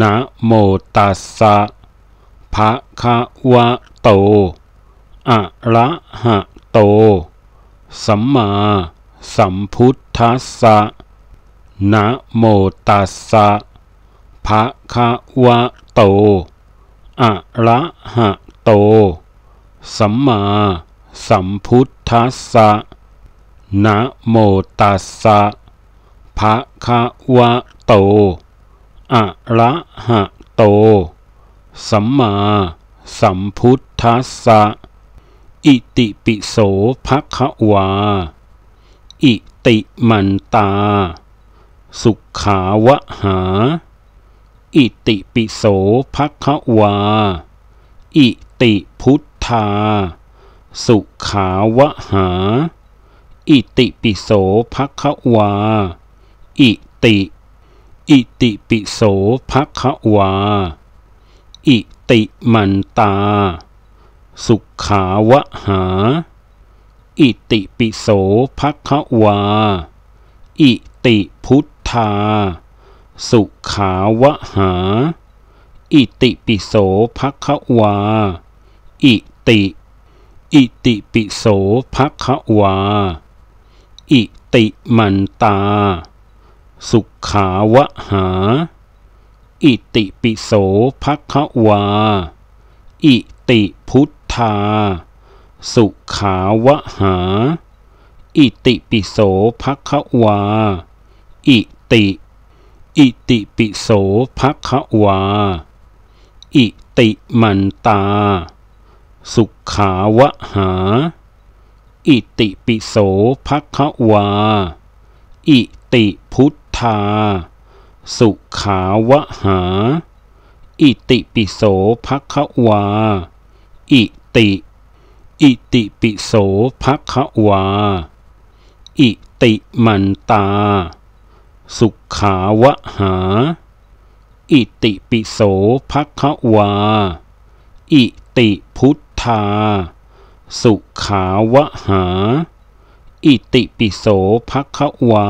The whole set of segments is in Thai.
นะโมตัสสะภะคะวะโต อะระหะโต สัมมาสัมพุทธัสสะนะโมตัสสะภะคะวะโต อะระหะโต สัมมาสัมพุทธัสสะนะโมตัสสะภะคะวะโต อะระหะโต สัมมาสัมพุทธัสสะ อิติปิโสภะคะวา อิติมันตา สุขาวะหา อิติปิโสภะคะวา อิติพุทธา สุขาวะหา อิติปิโสภะคะวา อิติ อิติปิโสภะคะวา อิติมันตา สุขาวะหา อิติปิโสภะคะวา อิติพุทธา สุขาวะหา อิติปิโสภะคะวา อิติ อิติปิโสภะคะวา อิติมันตา สุขาวหา อิติปิโสภะควา อิติพุทธา สุขาวหา อิติปิโสภะควา อิติ อิติปิโสภะควา อิติมันตา สุขาวหา อิติปิโสภะควา อิติพุทธา สุขาวะหา อิติปิโสภะควา อิติ อิติปิโสภะควา อิติมันตา สุขาวะหา อิติปิโสภะควา อิติพุทธา สุขาวะหา อิติปิโสภะควา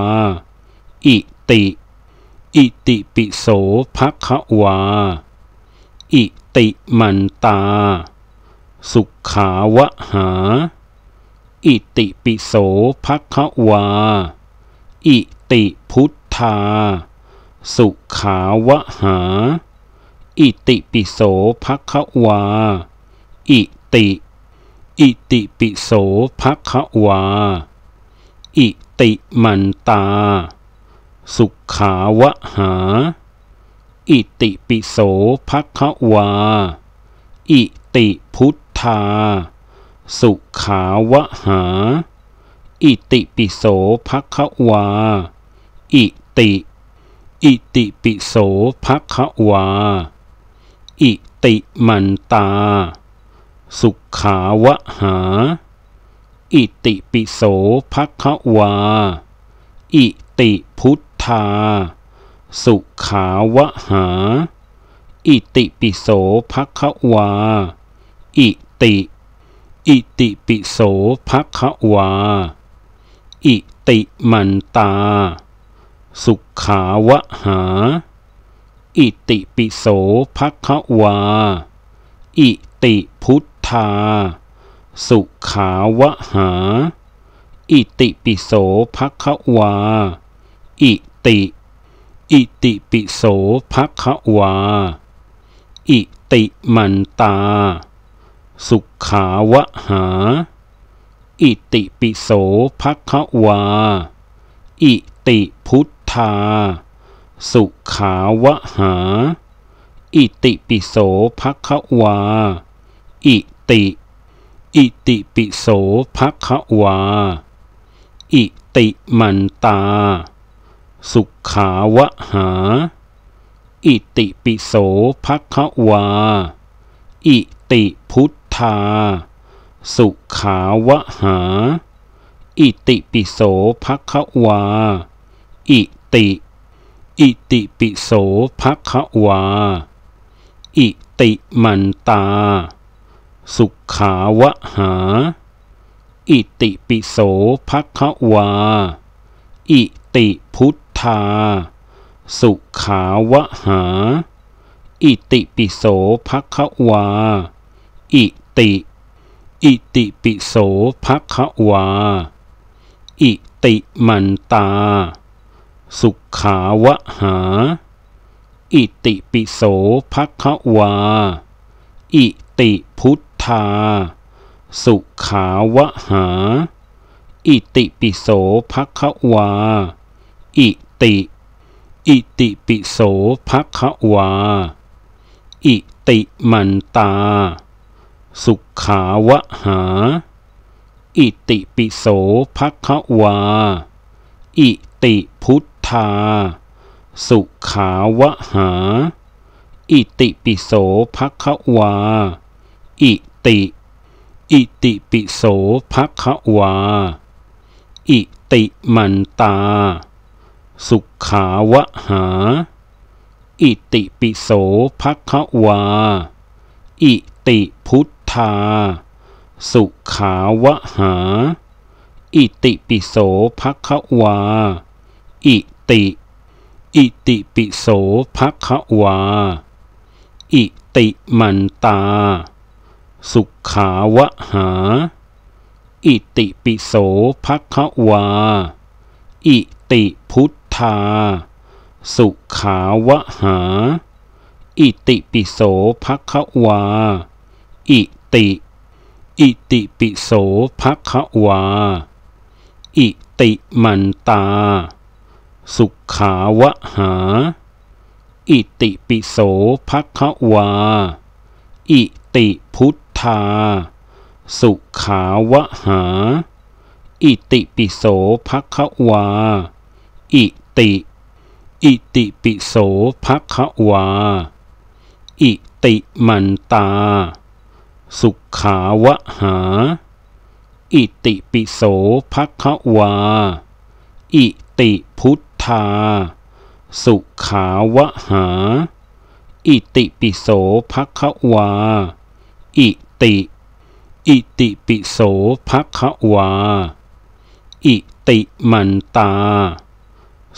อิติ อิติปิโสภะคะวา อิติมันตา สุขาวะหา อิติปิโสภะคะวา อิติพุทธา สุขาวะหา อิติปิโสภะคะวา อิติ อิติปิโสภะคะวา อิติมันตา สุขาวะหา อิติปิโสภะคะวา อิติพุทธา สุขาวะหา อิติปิโสภะคะวา อิติ อิติปิโสภะคะวา อิติมันตา สุขาวะหา อิติปิโสภะคะวา อิติพุท ธาสุขาวหา อิติปิโสภะควา อิติ อิติปิโสภะควา อิติมันตา สุขาวหา อิติปิโสภะควา อิติพุทธา สุขาวหา อิติปิโสภะควา อิติ อิติปิโสภะคะวา อิติมันตา สุขาวะหา อิติปิโสภะคะวา อิติพุทธา สุขาวะหา อิติปิโสภะคะวา อิติ อิติปิโสภะคะวา อิติมันตา สุขาวะหา อิติปิโสภะควา อิติพุทธา สุขาวะหา อิติปิโสภะควา อิติ อิติปิโสภะควา อิติมันตา สุขาวะหา อิติปิโสภะควา อิติพุท ธาสุขาวหา อิติปิโสภะควา อิติ อิติปิโสภะควา อิติมันตา สุขาวหา อิติปิโสภะควา อิติพุทธา สุขาวหา อิติปิโสภะควา อิติ อิติปิโสภะคะวา อิติมันตา สุขาวะหา อิติปิโสภะคะวา อิติพุทธา สุขาวะหา อิติปิโสภะคะวา อิติ อิติปิโสภะคะวา อิติมันตา สุขาวะหา อิติปิโสภะควา อิติพุทธา สุขาวะหา อิติปิโสภะควา อิติ อิติปิโสภะควา อิติมันตา สุขาวะหา อิติปิโสภะควา อิติพุทธา สุขาวหา อิติปิโสภะควา อิติ อิติปิโสภะควา อิติมันตา สุขาวหา อิติปิโสภะควา อิติพุทธา สุขาวหาอิติปิโสภะคะวา อิ ติ อิติปิโสภะคะวา อิติมันตา สุขาวะหา อิติปิโสภะคะวา อิติพุทธา สุขาวะหา อิติปิโสภะคะวา อิติ อิติปิโสภะคะวา อิติมันตา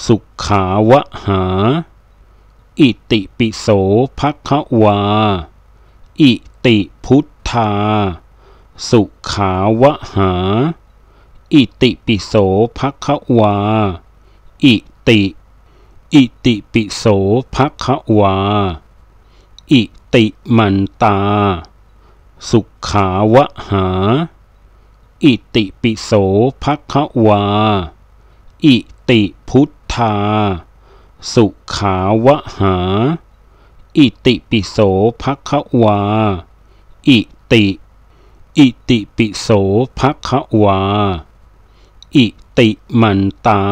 สุขาวะหา อิติปิโสภะคะวา อิติพุทธา สุขาวะหา อิติปิโสภะคะวา อิติ อิติปิโสภะคะวา อิติมันตา สุขาวะหา อิติปิโสภะคะวา อิติพุทธา สุขาวหา อิติปิโสภะคะวา อิติ อิติปิโสภะคะวา อิติมันตา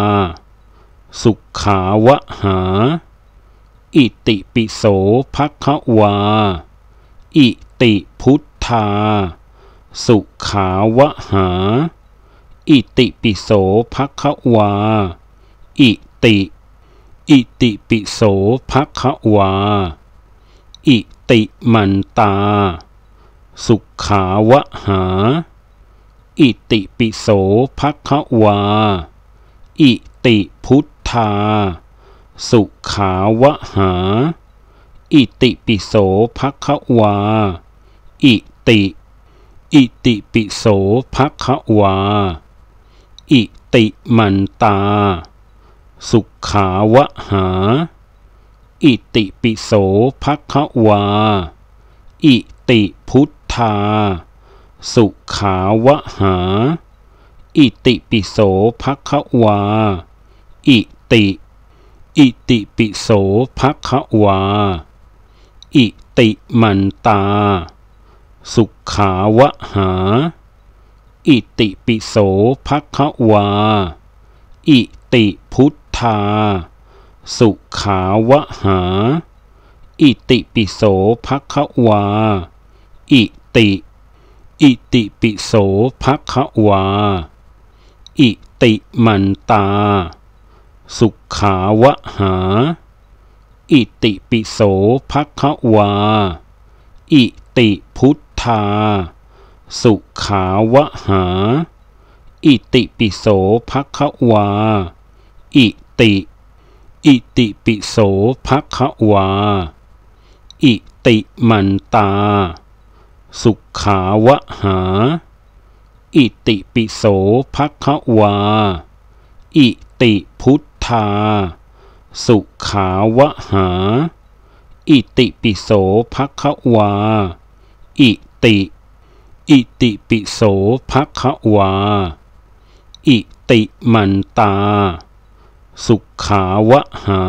สุขาวหา อิติปิโสภะคะวา อิติพุทธา สุขาวหาอิติปิโสภะคะวา อิ ติ อิติปิโสภะคะวา อิติมันตา สุขาวะหา อิติปิโสภะคะวา อิติพุทธา สุขาวะหา อิติปิโสภะคะวา อิติ อิติปิโสภะคะวา อิติมันตา สุขาวหา อิติปิโสภะควา อิติพุทธา สุขาวหา อิติปิโสภะควา อิติ อิติปิโสภะควา อิติมันตา สุขาวหา อิติปิโสภะควา อิติพุท ธาสุขาวะหา อิติปิโสภะควา อิติ อิติปิโสภะควา อิติมันตา สุขาวะหา อิติปิโสภะควา อิติพุทธา สุขาวะหา อิติปิโสภะควา อิติ อิติปิโสภะคะวา อิติมันตา สุขาวะหา อิติปิโสภะคะวา อิติพุทธา สุขาวะหา อิติปิโสภะคะวา อิติ อิติปิโสภะคะวา อิติมันตา สุขาวะหา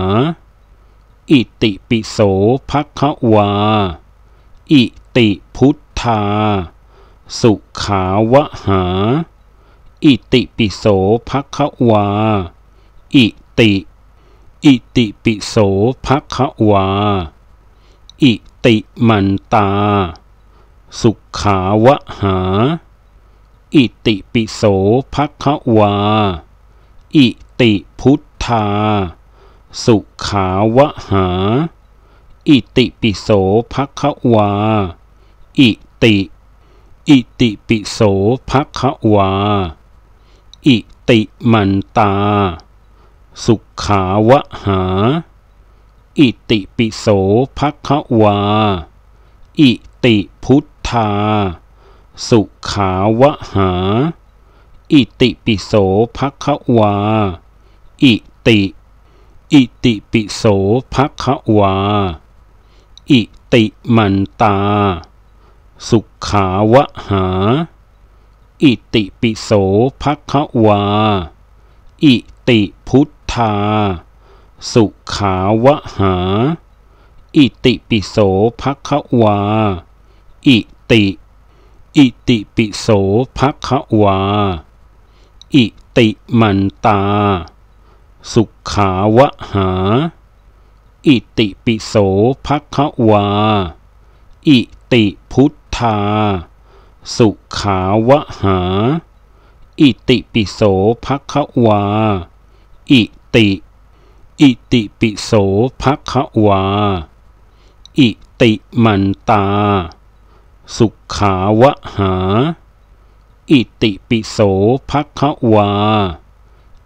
อิติปิโสภควา อิติพุทธา สุขาวะหา อิติปิโสภควา อิติ อิติปิโสภควา อิติมันตา สุขาวะหา อิติปิโสภควา อิติพุท ธาสุขาวหา อิติปิโสภควา อิติ อิติปิโสภควา อิติมันตา สุขาวหา อิติปิโสภควา อิติพุทธา สุขาวหาอิติปิโสภควา อิ ติ อิติปิโสภะคะวา อิติมันตา สุขาวะหา อิติปิโสภะคะวา อิติพุทธา สุขาวะหา อิติปิโสภะคะวา อิติ อิติปิโสภะคะวา อิติมันตา สุขาวะหา อิติปิโสภควา อิติพุทธา สุขาวะหา อิติปิโสภควา อิติ อิติปิโสภควา อิติมันตา สุขาวะหา อิติปิโสภควา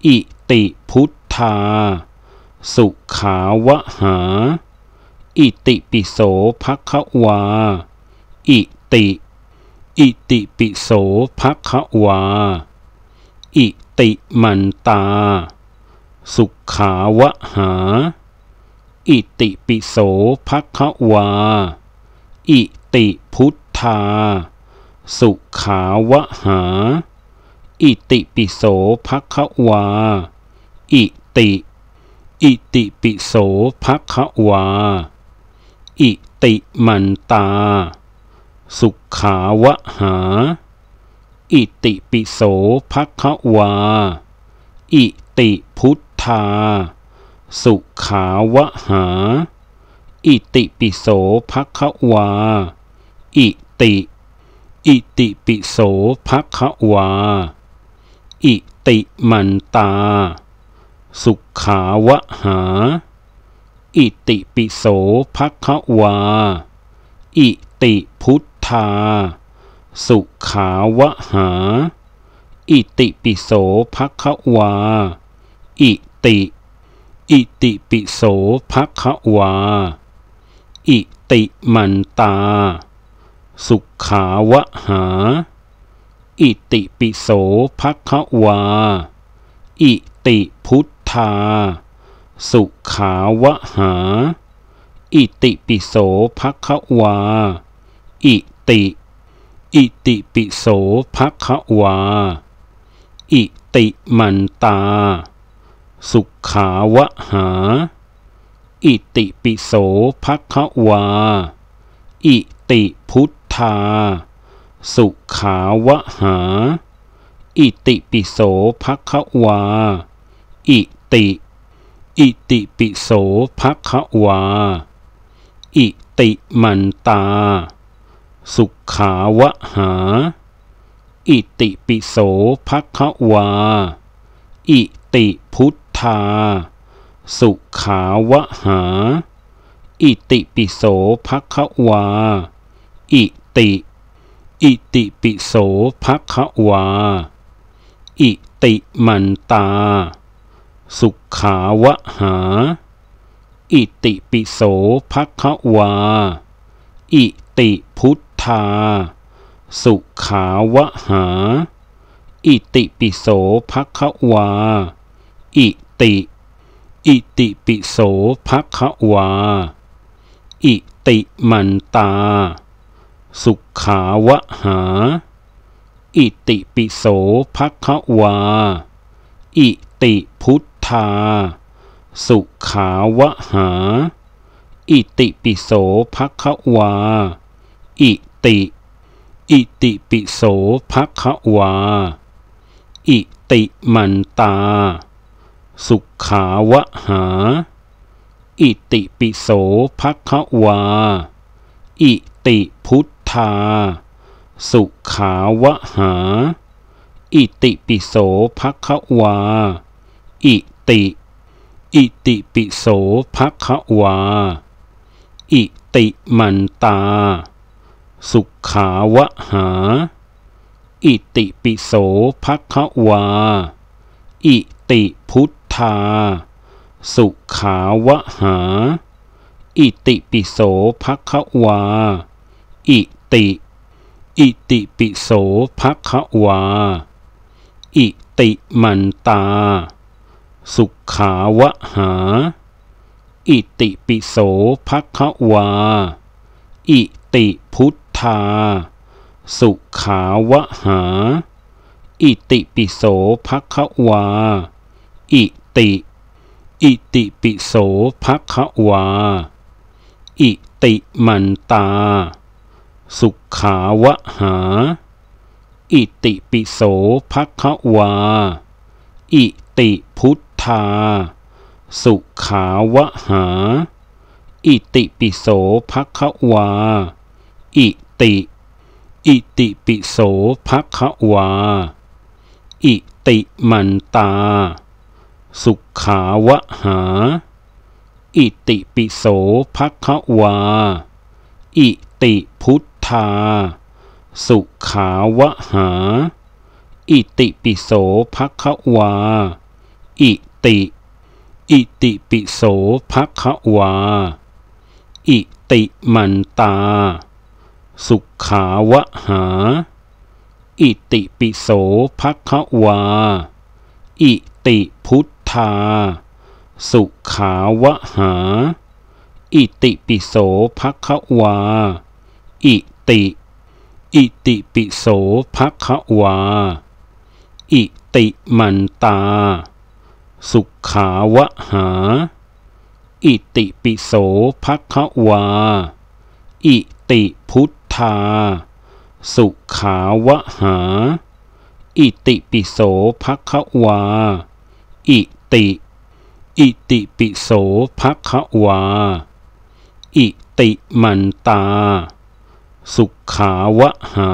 อิติพุท ธาสุขาวหา อิติปิโสภควา อิติ อิติปิโสภควา อิติมันตา สุขาวหา อิติปิโสภควา อิติพุทธา สุขาวหา อิติปิโสภควา อิติ อิติปิโสภะคะวา อิติมันตา สุขาวะหา อิติปิโสภะคะวา อิติพุทธา สุขาวะหา อิติปิโสภะคะวา อิติ อิติปิโสภะคะวา อิติมันตา สุขาวะหา อิติปิโสภควา อิติพุทธา สุขาวะหา อิติปิโสภควา อิติ อิติปิโสภควา อิติมันตา สุขาวะหา อิติปิโสภควา อิติพุทธา สุขาวหา อิติปิโสภควา อิติ อิติปิโสภควา อิติมันตา สุขาวหา อิติปิโสภควา อิติพุทธา สุขาวหา อิติปิโสภควา อิติ อิติปิโสภควา อิติมันตา สุขาวะหา อิติปิโสภควา อิติพุทธา สุขาวะหา อิติปิโสภควา อิติ อิติปิโสภควา อิติมันตา สุขาวะหา อิติปิโสภะคะวา อิติพุทธา สุขาวะหา อิติปิโสภะคะวา อิติ อิติปิโสภะคะวา อิติมันตา สุขาวะหา อิติปิโสภะคะวา อิติพุทธา สุขาวหา อิติปิโสภะคะวา อิติ อิติปิโสภะคะวา อิติมันตา สุขาวหา อิติปิโสภะคะวา อิติพุทธา สุขาวหาอิติปิโสภะคะวา อิ ติ อิติปิโสภะคะวา อิติมันตา สุขาวะหา อิติปิโสภะคะวา อิติพุทธา สุขาวะหา อิติปิโสภะคะวา อิติ อิติปิโสภะคะวา อิติมันตา สุขาวหา อิติปิโสภะควา อิติพุทธา สุขาวหา อิติปิโสภะควา อิติ อิติปิโสภะควา อิติมันตา สุขาวหา อิติปิโสภะควา อิติพุทธา สุขาวะหา อิติปิโสภะควา อิติ อิติปิโสภะควา อิติมันตา สุขาวะหา อิติปิโสภะควา อิติพุทธา สุขาวะหา อิติปิโสภะคะวาอิ ติ อิติปิโสภะคะวา อิติมันตา สุขาวะหา อิติปิโสภะคะวา อิติพุทธา สุขาวะหา อิติปิโสภะคะวา อิติ อิติปิโสภะคะวา อิติมันตา สุขาวะหา อิติปิโสภะคะวา อิติพุทธา สุขาวะหา อิติปิโสภะคะวา อิติ อิติปิโสภะคะวา อิติมันตา สุขาวะหา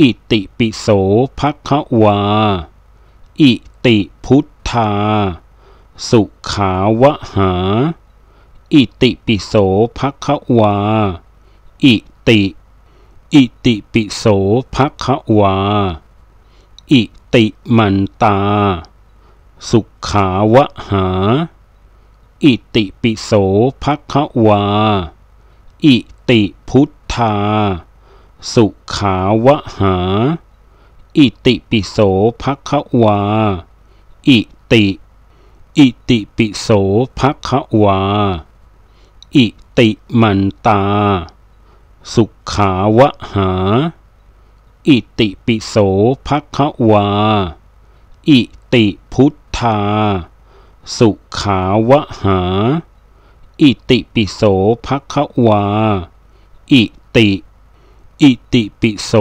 อิติปิโสภะคะวา อิติพุท ธาสุขาวหา อิติปิโสภะควา อิติ อิติปิโสภะควา อิติมันตา สุขาวหา อิติปิโสภะควา อิติพุทธา สุขาวหาอิติปิโสภะควา อิ ติ อิติปิโสภะคะวา อิติมันตา สุขาวะหา อิติปิโสภะคะวา อิติพุทธา สุขาวะหา อิติปิโสภะคะวา อิติ อิติปิโส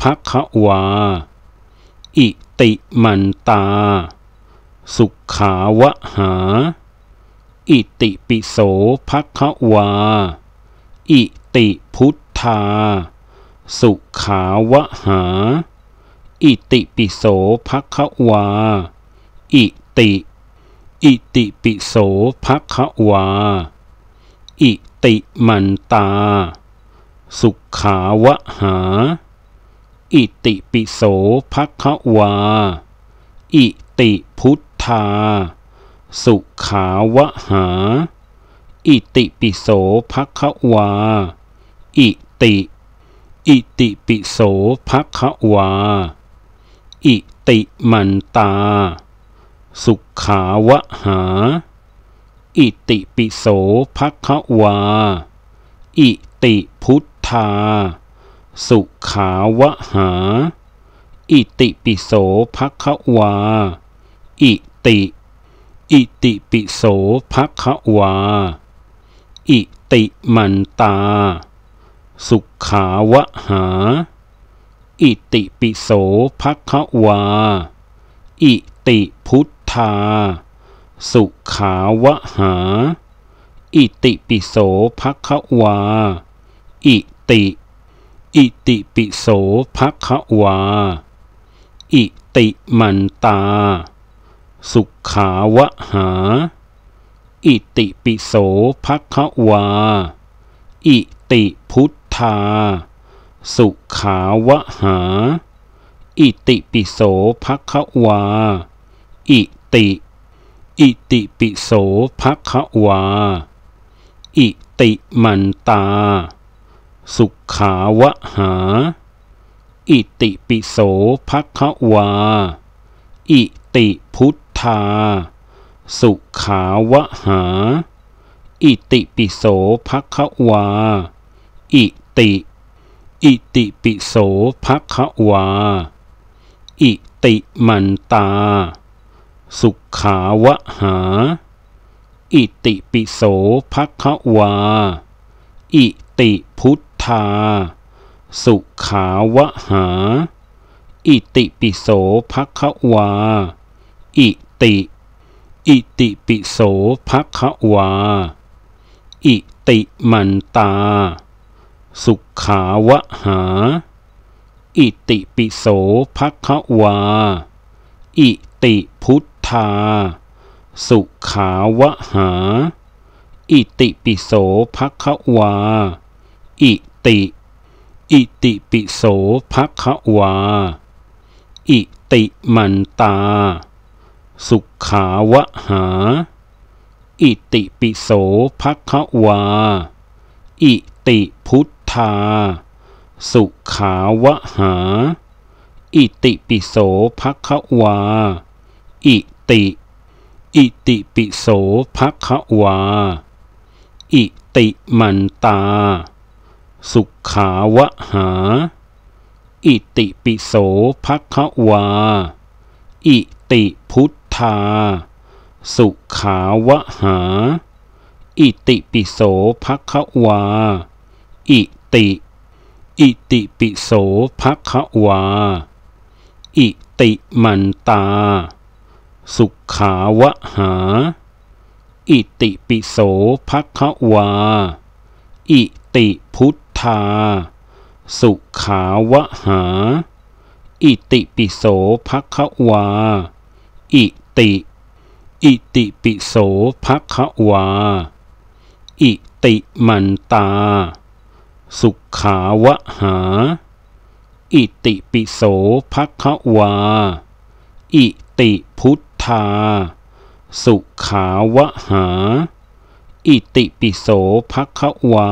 ภะคะวา อิติมันตา สุขาวะหา อิติปิโสภะควา อิติพุทธา สุขาวะหา อิติปิโสภะควา อิติ อิติปิโสภะควา อิติมันตา สุขาวะหา อิติปิโสภะควา อิติพุท ธาสุขาวหา อิติปิโสภะควา อิติ อิติปิโสภะควา อิติมันตา สุขาวหา อิติปิโสภะควา อิติพุทธา สุขาวหาอิติปิโสภะคะวา อิ ติ อิติปิโสภะคะวา อิติมันตา สุขาวะหา อิติปิโสภะคะวา อิติพุทธา สุขาวะหา อิติปิโสภะคะวา อิติ อิติปิโสภะคะวา อิติมันตา สุขาวะหา อิติปิโสภะควา อิติพุทธา สุขาวะหา อิติปิโสภะควา อิติ อิติปิโสภะควา อิติมันตา สุขาวะหา อิติปิโสภะควา อิติพุทธา สุขาวหา อิติปิโสภะควา อิติ อิติปิโสภะควา อิติมันตา สุขาวหา อิติปิโสภะควา อิติพุทธา สุขาวหา อิติปิโสภะควา อิติ อิติปิโสภะคะวา อิติมันตา สุขาวะหา อิติปิโสภะคะวา อิติพุทธา สุขาวะหา อิติปิโสภะคะวา อิติ อิติปิโสภะคะวา อิติมันตา สุขาวะหา อิติปิโสภะคะวา อิติพุทธา สุขาวะหา อิติปิโสภะคะวา อิติ อิติปิโสภะคะวา อิติมันตา สุขาวะหา อิติปิโสภะคะวา อิติพุทธา สุขาวหา อิติปิโสภะคะวา อิติ อิติปิโสภะคะวา อิติมันตา สุขาวหา อิติปิโสภะคะวา อิติพุทธา สุขาวหาอิติปิโสภะคะวา อิ ติ อิติปิโสภะคะวา อิติมันตา สุขาวะหา อิติปิโสภะคะวา อิติพุทธา สุขาวะหา อิติปิโสภะคะวา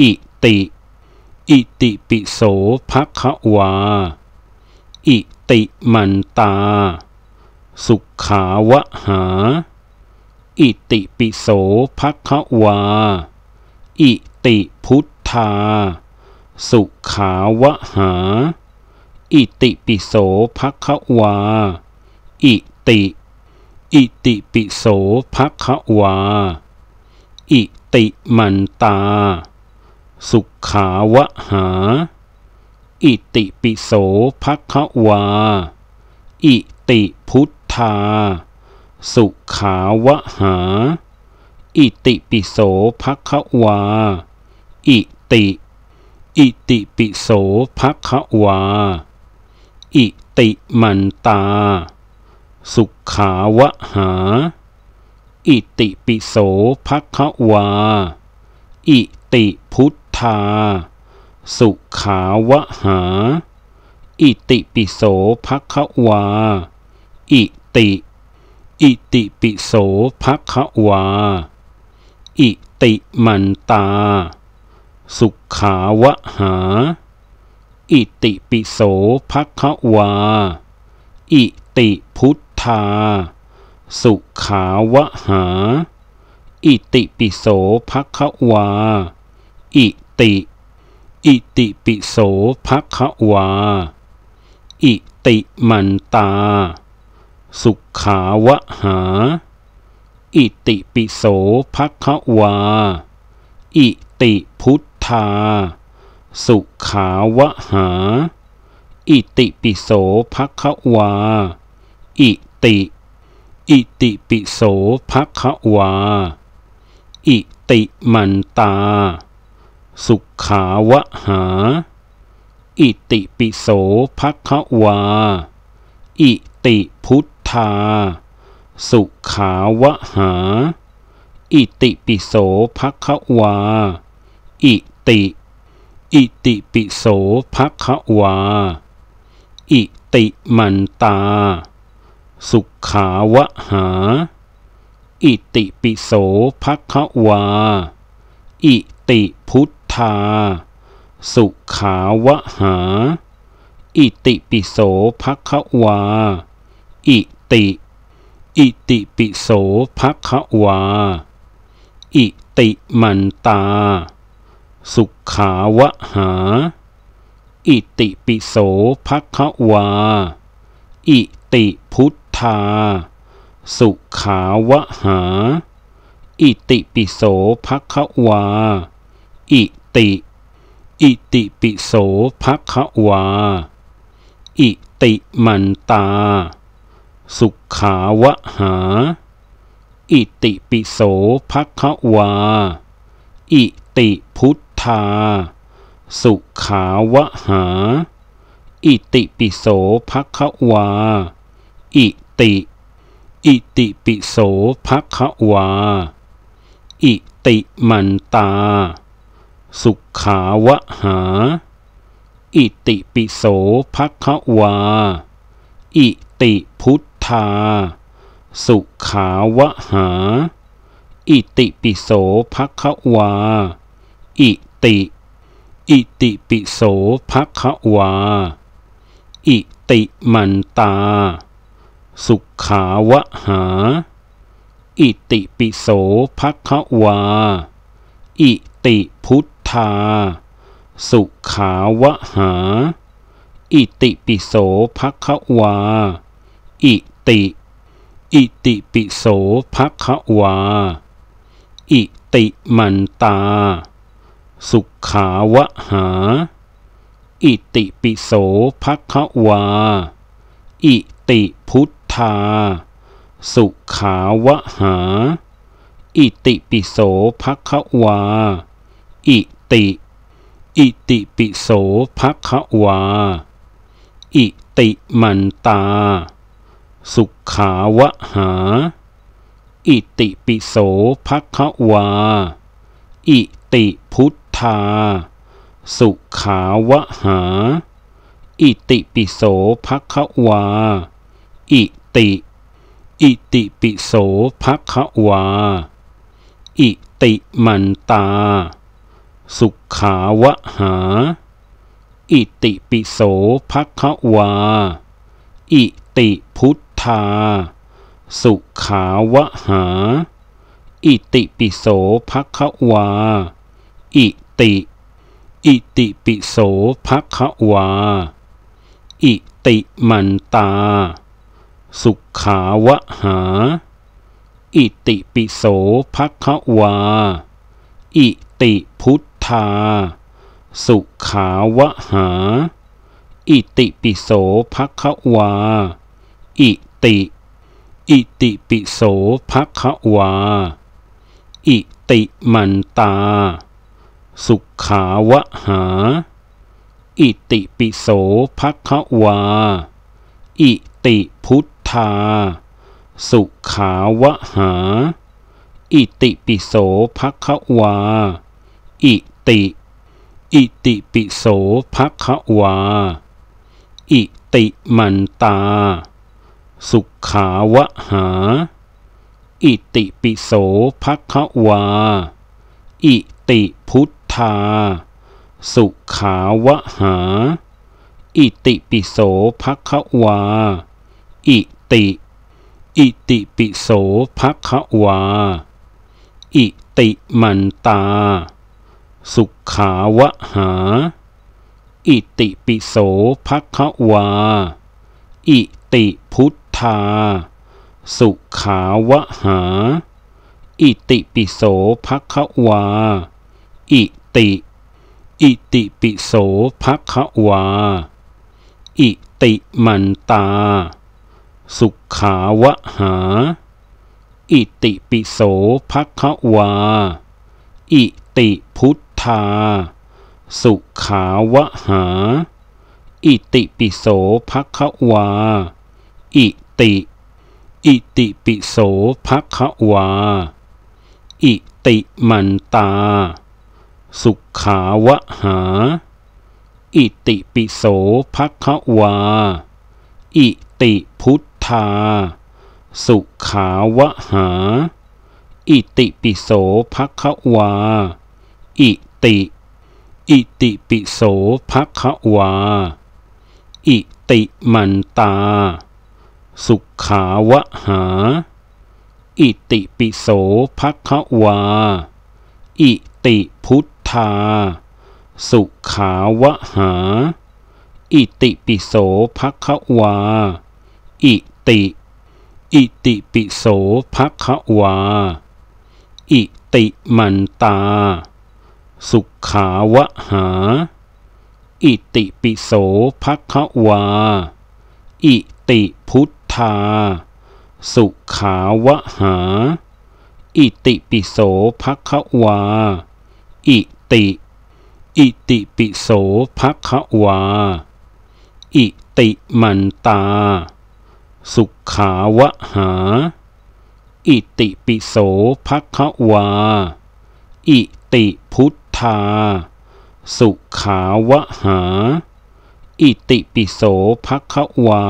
อิติ อิติปิโสภะคะวา อิติมันตา สุขาวหา อิติปิโสภะควา อิติพุทธา สุขาวหา อิติปิโสภะควา อิติ อิติปิโสภะควา อิติมันตา สุขาวหา อิติปิโสภะควา อิติ ทธาสุขาวะหา อิติปิโสภะควา อิติ อิติปิโสภะควา อิติมันตา สุขาวะหา อิติปิโสภะควา อิติพุทธา สุขาวะหา อิติปิโสภะควา อิติ อิติปิโสภะคะวา อิติมันตา สุขาวะหา อิติปิโสภะคะวา อิติพุทธา สุขาวะหา อิติปิโสภะคะวา อิติ อิติปิโสภะคะวา อิติมันตา สุขาวะหา อิติปิโสภควา อิติพุทธา สุขาวะหา อิติปิโสภควา อิติ อิติปิโสภควา อิติมันตา สุขาวะหา อิติปิโสภควา อิติพุท ธาสุขาวหา อิติปิโสภควา อิติ อิติปิโสภควา อิติมันตา สุขาวหา อิติปิโสภควา อิติพุทธา สุขาวหาอิติปิโสภควา อิ ติ อิติปิโสภะคะวา อิติมันตา สุขาวะหา อิติปิโสภะคะวา อิติพุทธา สุขาวะหา อิติปิโสภะคะวา อิติ อิติปิโสภะคะวา อิติมันตา สุขาวะหา อิติปิโสภควา อิติพุทธา สุขาวะหา อิติปิโสภควา อิติ อิติปิโสภควา อิติมันตา สุขาวะหา อิติปิโสภควา อิติพุท ธาสุขาวหา อิติปิโสภควา อิติ อิติปิโสภควา อิติมันตา สุขาวหา อิติปิโสภควา อิติพุทธา สุขาวหาอิติปิโสภควา อิ ติ อิติปิโสภะคะวา อิติมันตา สุขาวะหา อิติปิโสภะคะวา อิติพุทธา สุขาวะหา อิติปิโสภะคะวา อิติ อิติปิโสภะคะวา อิติมันตา สุขาวะหา อิติปิโสภควา อิติพุทธา สุขาวะหา อิติปิโสภควา อิติ อิติปิโสภควา อิติมันตา สุขาวะหา อิติปิโสภควา อิติพุทธา สุขาวหา อิติปิโสภควา อิติ อิติปิโสภควา อิติมันตา สุขาวหา อิติปิโสภควา อิติพุทธา สุขาวหาอิติปิโสภควา อิ ติ อิติปิโสภควา อิติมันตา สุขาวะหา อิติปิโสภควา อิติพุทธา สุขาวะหา อิติปิโสภควา อิติ อิติปิโสภควา อิติมันตา สุขาวะหา อิติปิโสภะคะวา อิติพุทธา สุขาวะหา อิติปิโสภะคะวา อิติ อิติปิโสภะคะวา อิติมันตา สุขาวะหา อิติปิโสภะคะวา อิติพุทธา สุขาวหา อิติปิโสภะคะวา อิติ อิติปิโสภะคะวา อิติมันตา สุขาวหา อิติปิโสภะคะวา อิติพุทธา สุขาวหา อิติปิโสภะคะวา อิติ อิติปิโสภะคะวา อิติมันตา สุขาวะหา อิติปิโสภะคะวา อิติพุทธา สุขาวะหา อิติปิโสภะคะวา อิติ อิติปิโสภะคะวา อิติมันตา สุขาวหา อิติปิโสภะคะวา อิติพุทธา สุขาวหา อิติปิโสภะคะวา อิติ อิติปิโสภะคะวา อิติมันตา สุขาวหา อิติปิโสภะคะวา อิติพุทธา สุขาวะหา อิติปิโสภะควา อิติ อิติปิโสภะควา อิติมันตา สุขาวะหา อิติปิโสภะควา อิติพุทธา สุขาวะหา อิติปิโสภะควา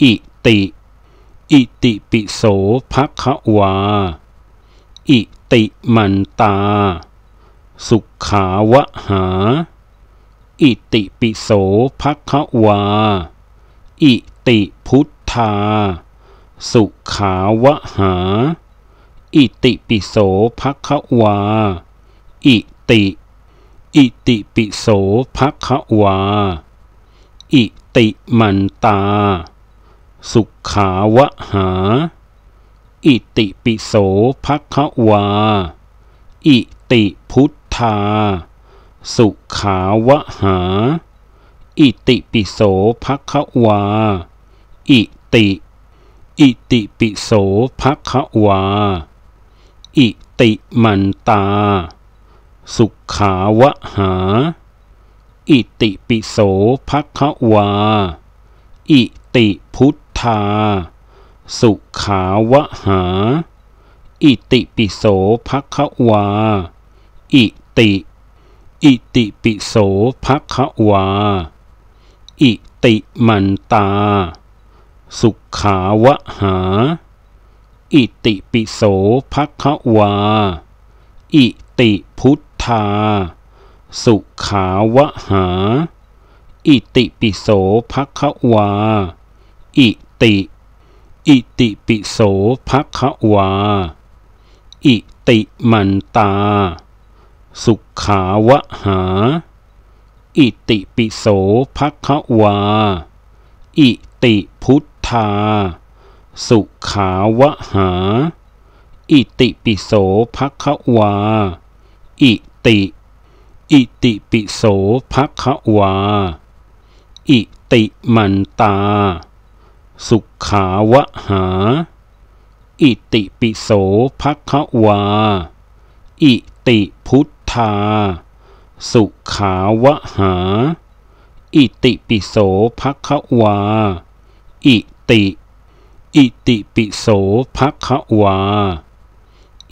อิติ อิติปิโสภะคะวา อิติมันตา สุขาวะหา อิติปิโสภะคะวา อิติพุทธา สุขาวะหา อิติปิโสภะคะวา อิติ อิติปิโสภะคะวา อิติมันตา สุขาวะหา อิติปิโสภะคะวา อิติพุทธา สุขาวะหา อิติปิโสภะคะวา อิติ อิติปิโสภะคะวา อิติมันตา สุขาวะหา อิติปิโสภะคะวา อิติพุท ธาสุขาวหา อิติปิโสภะคะวา อิติ อิติปิโสภะคะวา อิติมันตา สุขาวหา อิติปิโสภะคะวา อิติพุทธา สุขาวหาอิติปิโสภะคะวา อิ ติ อิติปิโสภะคะวา อิติมันตา สุขาวะหา อิติปิโสภะคะวา อิติพุทธา สุขาวะหา อิติปิโสภะคะวา อิติ อิติปิโสภะคะวา อิติมันตา สุขาวะหา อิติปิโสภะควา อิติพุทธา สุขาวะหา อิติปิโสภะควา อิติ อิติปิโสภะควา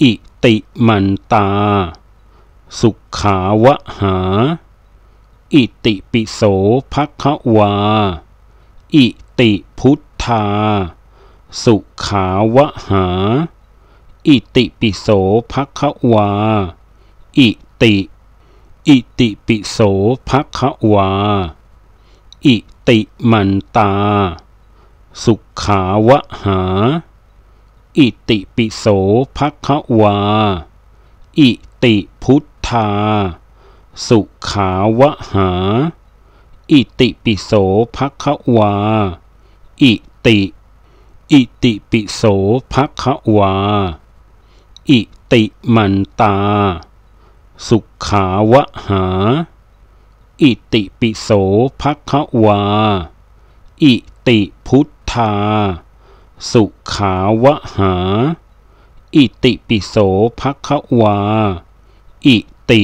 อิติมันตา สุขาวะหา อิติปิโสภะควา อิติพุท ธาสุขาวหา อิติปิโสภะควา อิติ อิติปิโสภะควา อิติมันตา สุขาวหา อิติปิโสภะควา อิติพุทธา สุขาวหาอิติปิโสภะคะวา อิ ติ อิติปิโสภะคะวา อิติมันตา สุขาวะหา อิติปิโสภะคะวา อิติพุทธา สุขาวะหา อิติปิโสภะคะวา อิติ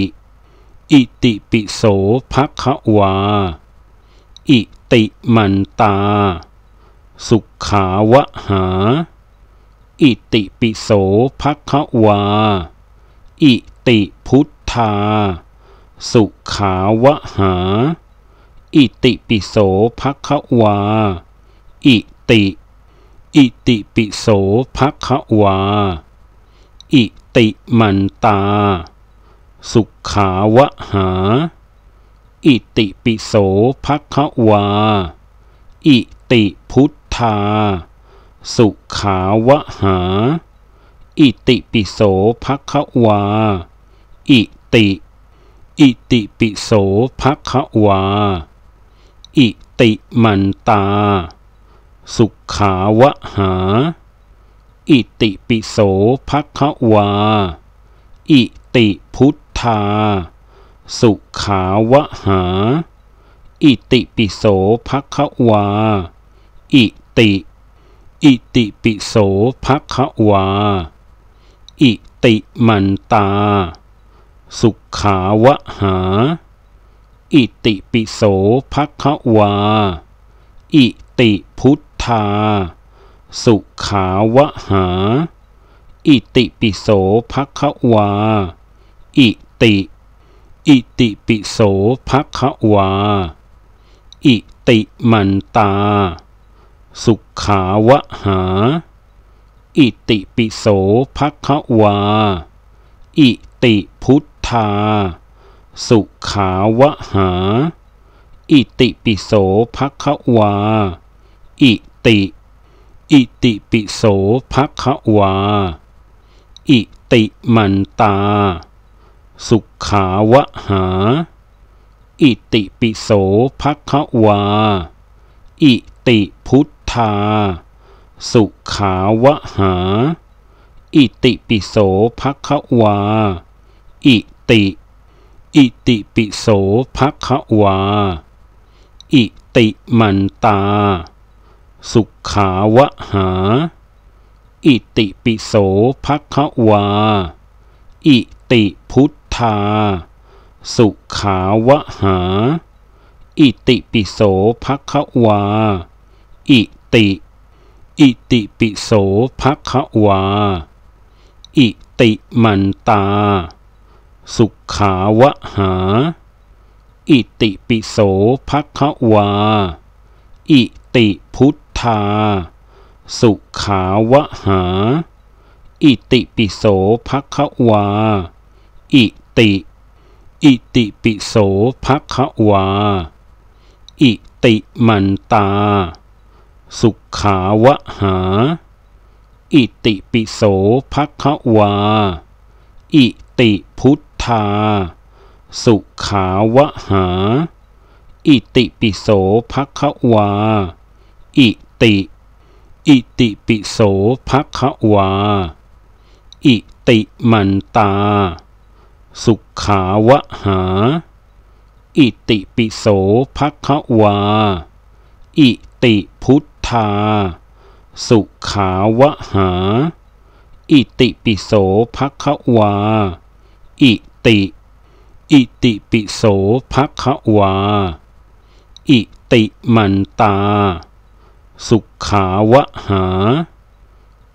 อิติปิโสภะคะวา อิติมันตา สุขาวะหา อิติปิโสภะควา อิติพุทธา สุขาวะหา อิติปิโสภะควา อิติ อิติปิโสภะควา อิติมันตา สุขาวะหา อิติปิโสภะควา อิติพุทธา สุขาวะหา อิติปิโสภะควา อิติ อิติปิโสภะควา อิติมันตา สุขาวะหา อิติปิโสภะควา อิติพุทธา สุขาวะหาอิติปิโสภะควา อิ ติ อิติปิโสภะคะวา อิติมันตา สุขาวะหา อิติปิโสภะคะวา อิติพุทธา สุขาวะหา อิติปิโสภะคะวา อิติ อิติปิโสภะคะวา อิติมันตา สุขาวะหา อิติปิโสภะคะวา อิติพุทธา สุขาวะหา อิติปิโสภะคะวา อิติ อิติปิโสภะคะวา อิติมันตา สุขาวะหา อิติปิโสภะคะวา อิติพุท ธาสุขาวะหา อิติปิโสภะคะวา อิติ อิติปิโสภะคะวา อิติมันตา สุขาวะหา อิติปิโสภะคะวา อิติพุทธา สุขาวะหา อิติปิโสภะคะวาอิ ติ อิติปิโสภะคะวา อิติมันตา สุขาวะหา อิติปิโสภะคะวา อิติพุทธา สุขาวะหา อิติปิโสภะคะวา อิติ อิติปิโสภะคะวา อิติมันตา สุขาวหา อิติปิโสภะควา อิติพุทธา สุขาวหา อิติปิโสภะควา อิติ อิติปิโสภะควา อิติมันตา สุขาวหา อิติปิโสภะควา อิติพุท ธาสุขาวะหา อิติปิโสภะควา อิติ อิติปิโสภะควา อิติมันตา สุขาวะหา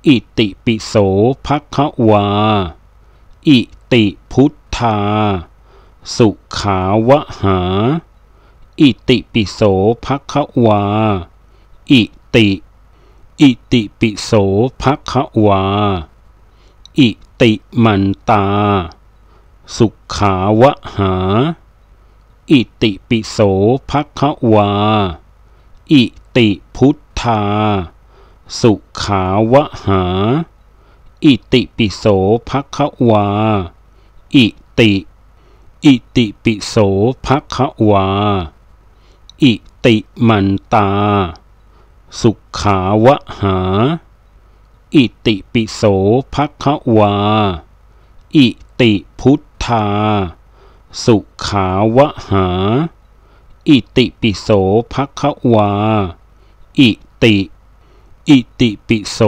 อิติปิโสภะควา อิติพุทธา สุขาวะหา อิติปิโสภะควา อิติ อิติปิโสภะคะวา อิติมันตา สุขาวะหา อิติปิโสภะคะวา อิติพุทธา สุขาวะหา อิติปิโสภะคะวา อิติ อิติปิโสภะคะวา อิติมันตา สุขาวะหา อิติปิโสภควา อิติพุทธา สุขาวะหา อิติปิโสภควา อิติ อิติปิโส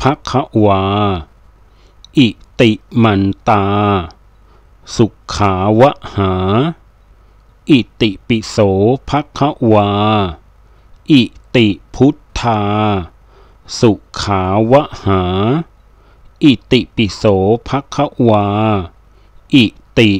ภควา อิติมันตา สุขาวะหา อิติปิโสภควา อิติพุท ทา สุขาวะหา อิติปิโสภควา อิติ